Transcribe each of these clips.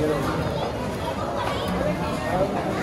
Thank you.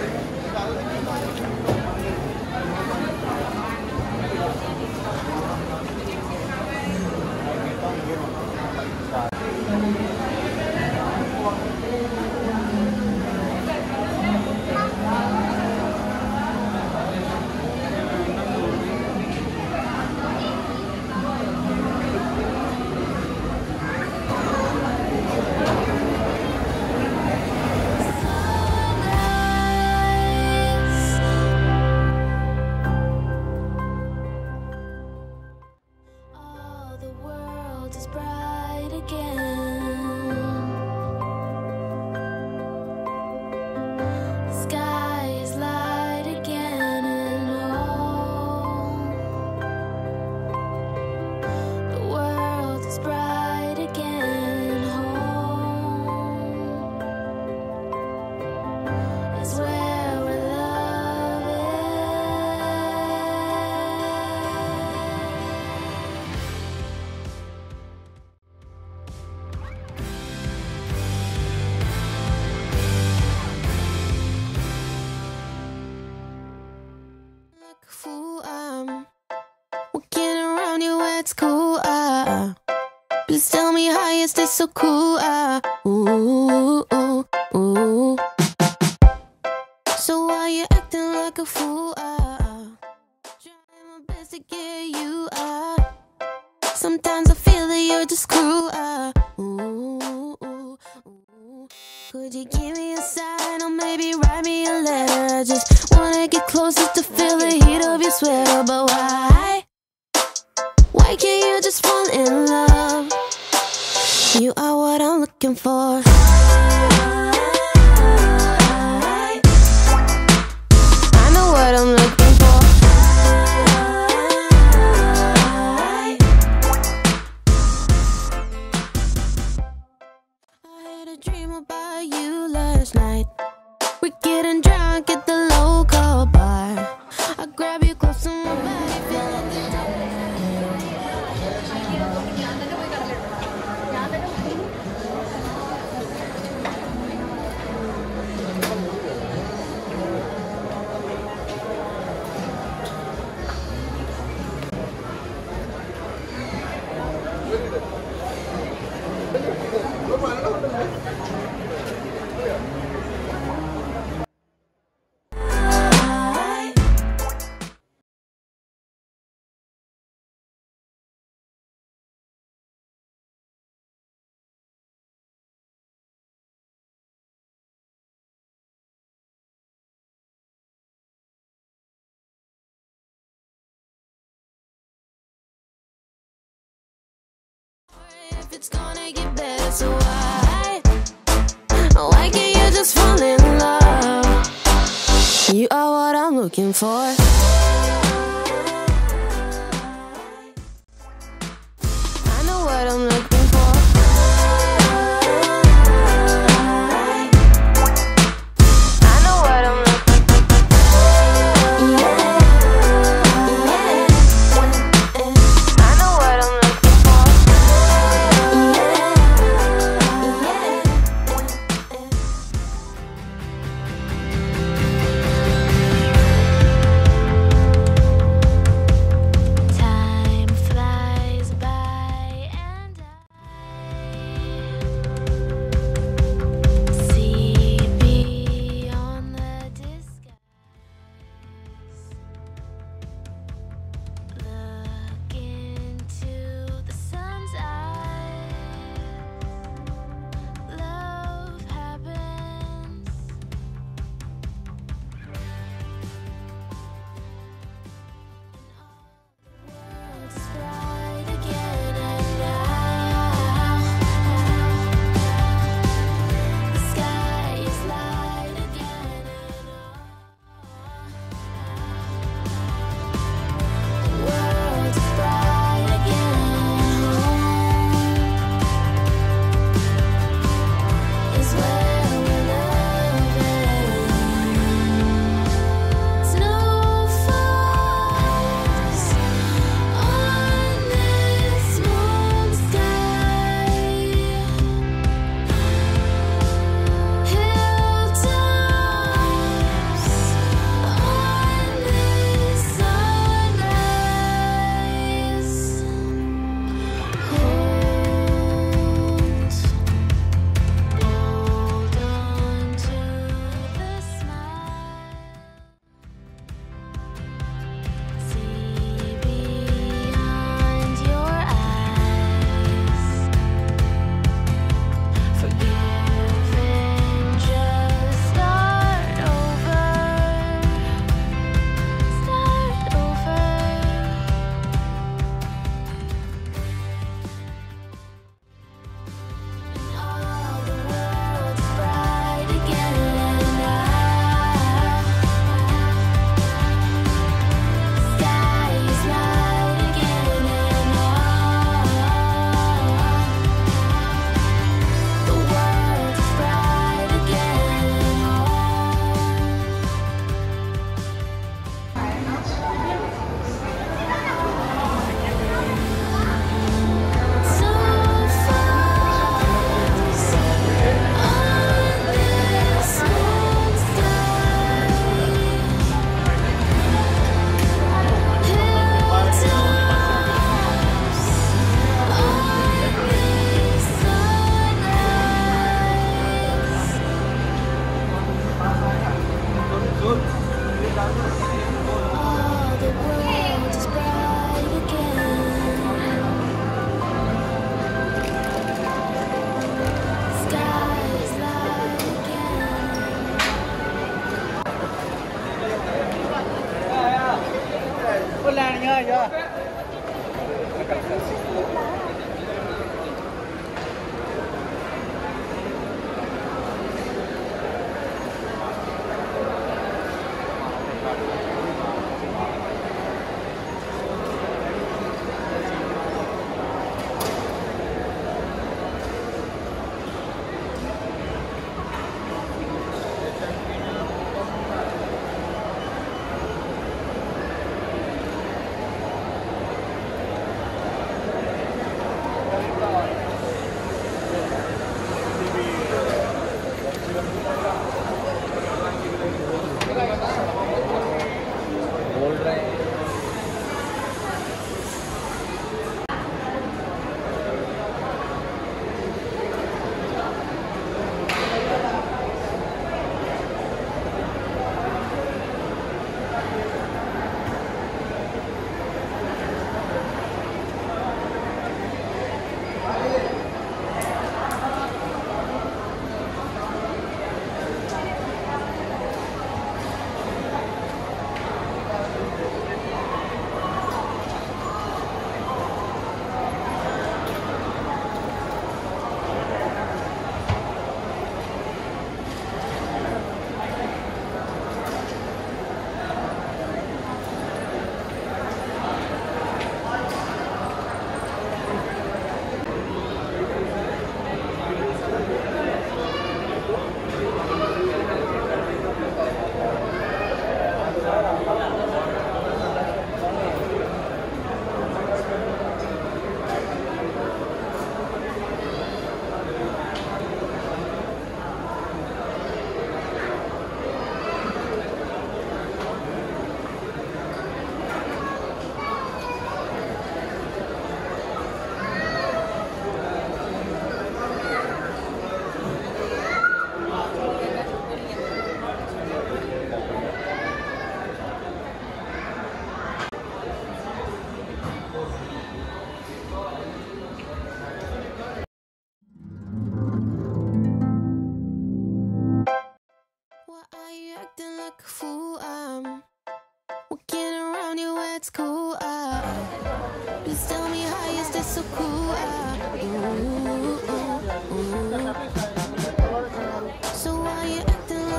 Me is this so cool? Ah. Ooh, ooh, ooh. So why you acting like a fool? Ah. Trying my best to get you. Ah. Sometimes I feel that you're just cruel. Ah. Ooh, ooh, ooh. Could you give me it's gonna get better. So why can't you just fall in love? You are what I'm looking for.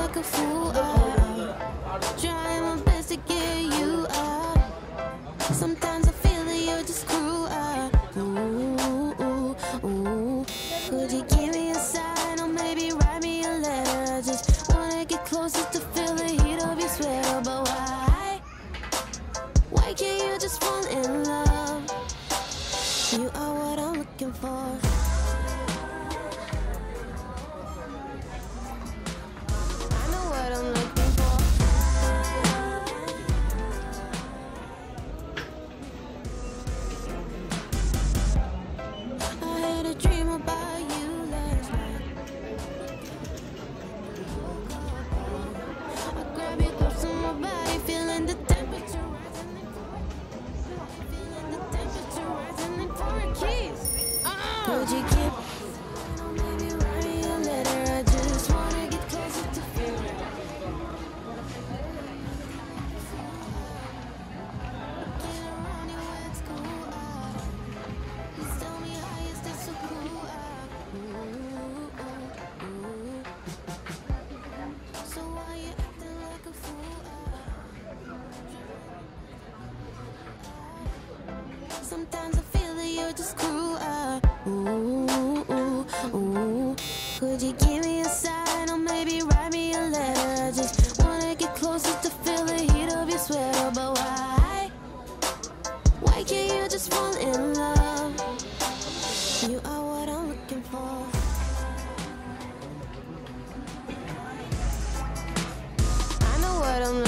like a fool. Oh. Sometimes I feel that you're just cruel. Uh, ooh, ooh, ooh. Could you give me a sign or maybe write me a letter? I just wanna get closer to feel the heat of your sweater. But why? Why can't you just fall in love? You are what I'm looking for. I know what I'm